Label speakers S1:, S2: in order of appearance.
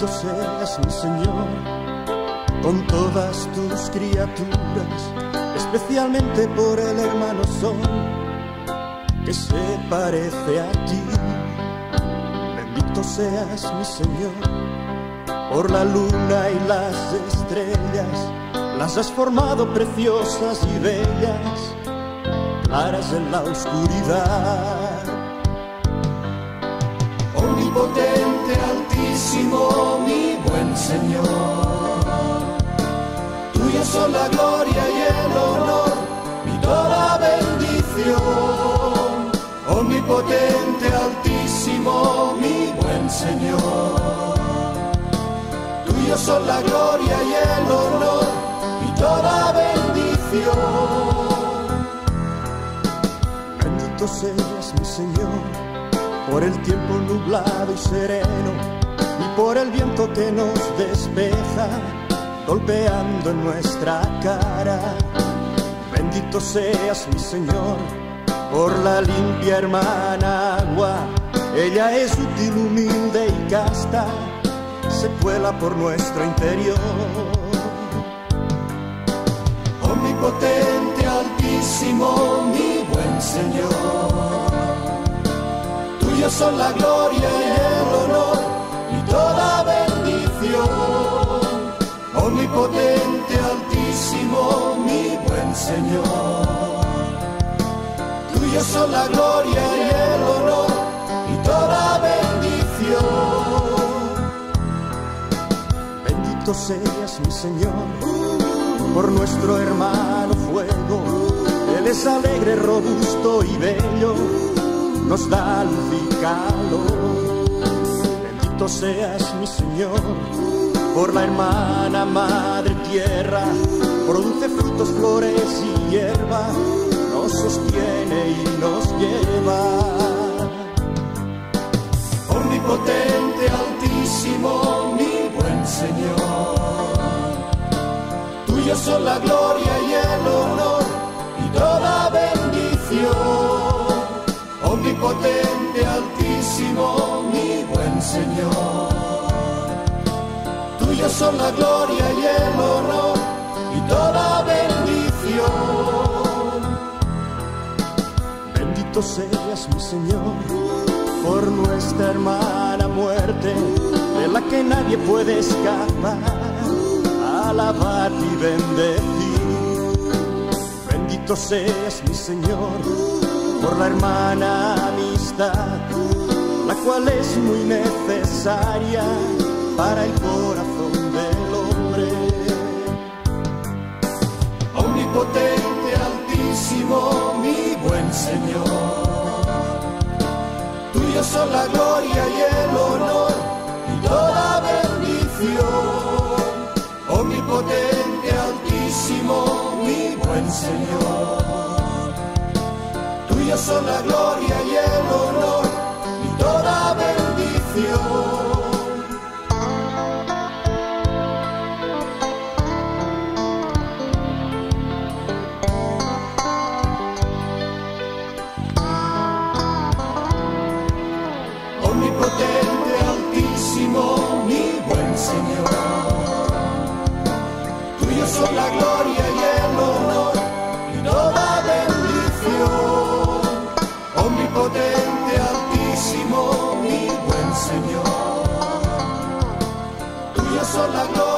S1: Bendito seas mi Señor con todas tus criaturas, especialmente por el hermano Sol que se parece a ti. Bendito seas mi Señor por la luna y las estrellas, las has formado preciosas y bellas, claras en la oscuridad.
S2: Omnipotente, altísimo, Señor. Tuya son la gloria y el honor y toda bendición. Omnipotente, altísimo, mi buen Señor. Tuya son la gloria y el honor y toda bendición.
S1: Bendito seas mi Señor por el tiempo nublado y sereno por el viento que nos despeja golpeando en nuestra cara. Bendito seas mi Señor por la limpia hermana agua. Ella es útil, humilde y casta, se cuela por nuestro interior.
S2: Omnipotente, altísimo, mi buen Señor. Tuya son la gloria y Omnipotente, altísimo, mi buen Señor. Tuya son la gloria y el honor y toda bendición.
S1: Bendito seas mi Señor por nuestro hermano fuego. Él es alegre, robusto y bello, nos da luz y calor. Bendito seas mi Señor por la hermana madre tierra, produce frutos, flores y hierba, nos sostiene y nos lleva.
S2: Omnipotente, altísimo, mi buen Señor. Tuya son la gloria y el honor y toda bendición. Omnipotente, altísimo, mi buen Señor. Tuya son la gloria y el honor y toda bendición.
S1: Bendito seas mi Señor por nuestra hermana muerte, de la que nadie puede escapar. Alabar y bendecir. Bendito seas mi Señor por la hermana amistad, la cual es muy necesaria para el corazón
S2: Tuya son la gloria y el honor y toda bendición. Omnipotente, altísimo, mi buen Señor. Tuya son la gloria y el honor sola gloria.